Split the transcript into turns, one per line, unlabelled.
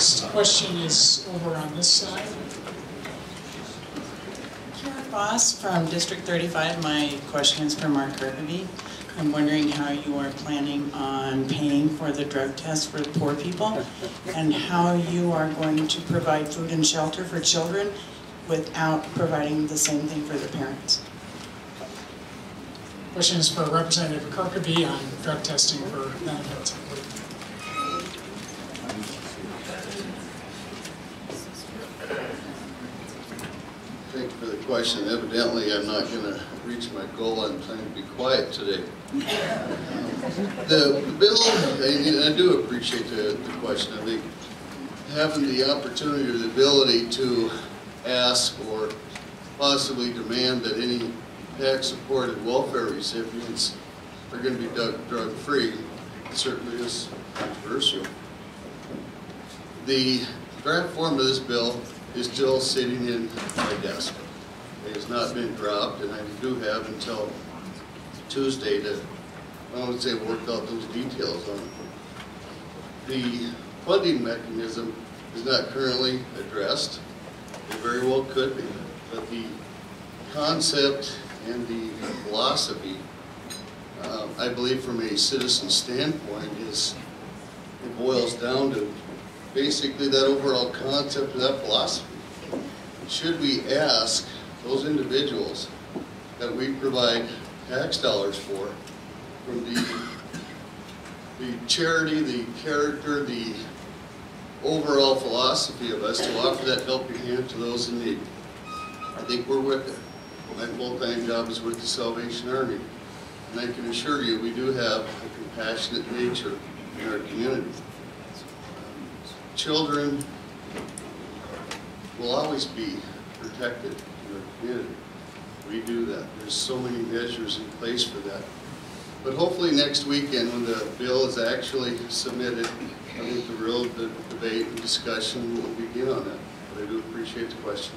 Next question is over on this side.
Karen Boss from District 35. My question is for Mark Kirkeby. I'm wondering how you are planning on paying for the drug test for poor people and how you are going to provide food and shelter for children without providing the same thing for their parents.
Question is for Representative Kirkeby on drug testing for benefits. I believe.
Thank you for the question. Evidently, I'm not going to reach my goal. I'm trying to be quiet today. The bill, I do appreciate the, the question. I think having the opportunity or the ability to ask or possibly demand that any tax-supported welfare recipients are going to be drug- drug-free certainly is controversial. The draft form of this bill is still sitting in my desk. It has not been dropped, and I do have until Tuesday to, I would say, work out those details on it. The funding mechanism is not currently addressed. It very well could be, but the concept and the philosophy, uh, I believe from a citizen standpoint, is, it boils down to basically that overall concept of that philosophy. Should we ask those individuals that we provide tax dollars for, from the, the charity, the character, the overall philosophy of us to offer that helping hand to those in need? I think we're with it. My full-time job is with the Salvation Army. And I can assure you, we do have a compassionate nature in our community children will always be protected in our community. We do that. There's so many measures in place for that. But hopefully next weekend, when the bill is actually submitted, I think the real the debate and discussion will begin on that. But I do appreciate the question.